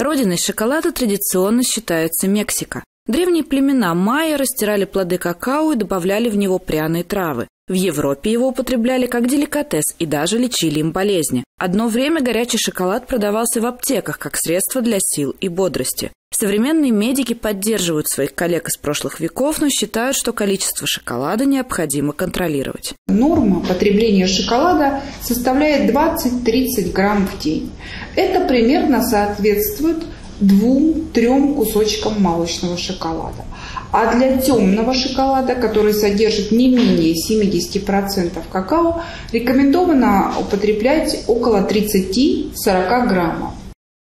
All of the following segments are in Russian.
Родиной шоколада традиционно считается Мексика. Древние племена майя растирали плоды какао и добавляли в него пряные травы. В Европе его употребляли как деликатес и даже лечили им болезни. Одно время горячий шоколад продавался в аптеках как средство для сил и бодрости. Современные медики поддерживают своих коллег из прошлых веков, но считают, что количество шоколада необходимо контролировать. Норма потребления шоколада составляет 20-30 грамм в день. Это примерно соответствует двум-трем кусочкам молочного шоколада. А для темного шоколада, который содержит не менее 70% какао, рекомендовано употреблять около 30-40 граммов.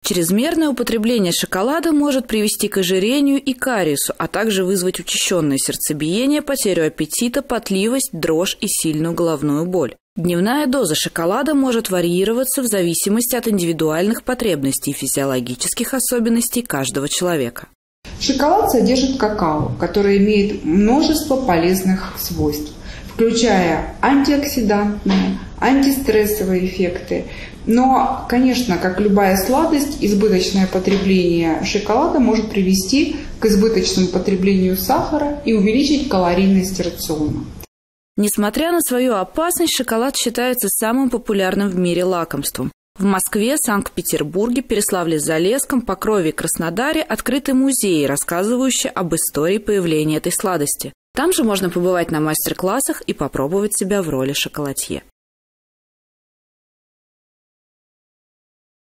Чрезмерное употребление шоколада может привести к ожирению и кариесу, а также вызвать учащенное сердцебиение, потерю аппетита, потливость, дрожь и сильную головную боль. Дневная доза шоколада может варьироваться в зависимости от индивидуальных потребностей и физиологических особенностей каждого человека. Шоколад содержит какао, который имеет множество полезных свойств, включая антиоксидантные, антистрессовые эффекты. Но, конечно, как любая сладость, избыточное потребление шоколада может привести к избыточному потреблению сахара и увеличить калорийность рациона. Несмотря на свою опасность, шоколад считается самым популярным в мире лакомством. В Москве, Санкт-Петербурге, Переславле-Залесском, Покрове и Краснодаре открыты музеи, рассказывающие об истории появления этой сладости. Там же можно побывать на мастер-классах и попробовать себя в роли шоколадье.